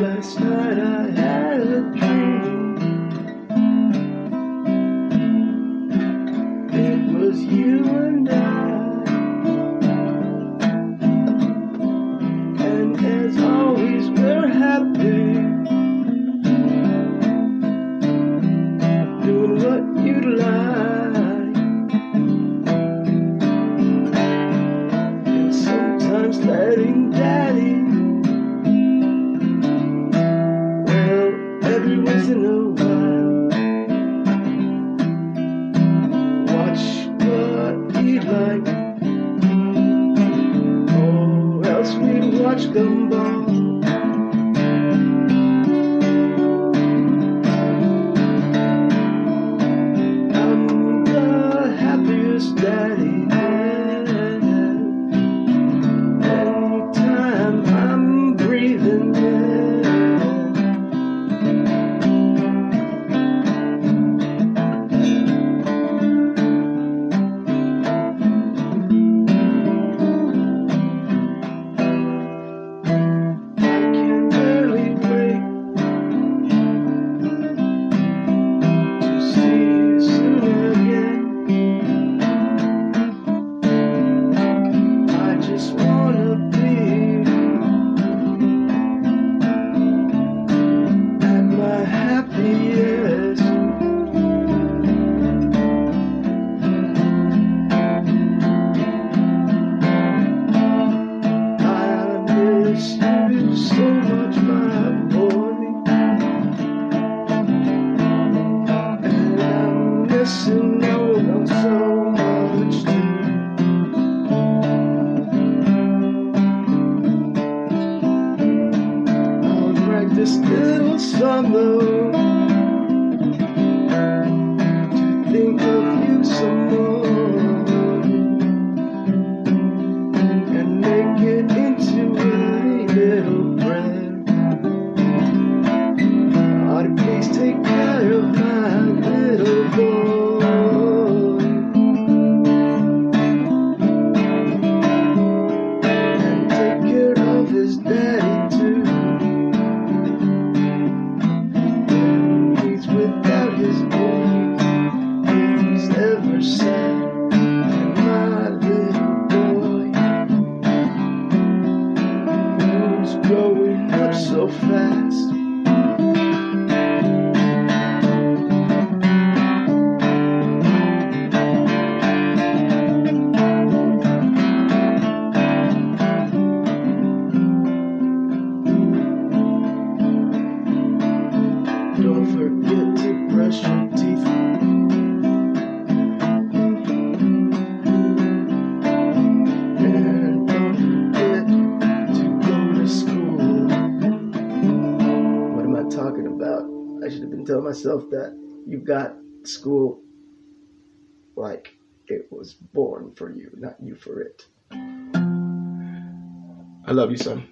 Last night I had a dream. It was you and I. sweet watch them by. this little summer. fast. not talking about. I should have been telling myself that you got school like it was born for you, not you for it. I love you, son.